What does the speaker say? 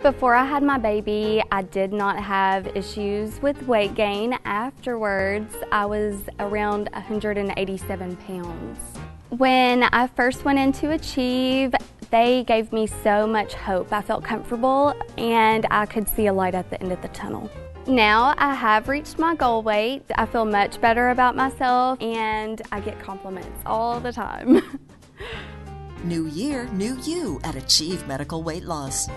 Before I had my baby, I did not have issues with weight gain. Afterwards, I was around 187 pounds. When I first went into Achieve, they gave me so much hope. I felt comfortable and I could see a light at the end of the tunnel. Now I have reached my goal weight. I feel much better about myself and I get compliments all the time. new year, new you at Achieve Medical Weight Loss.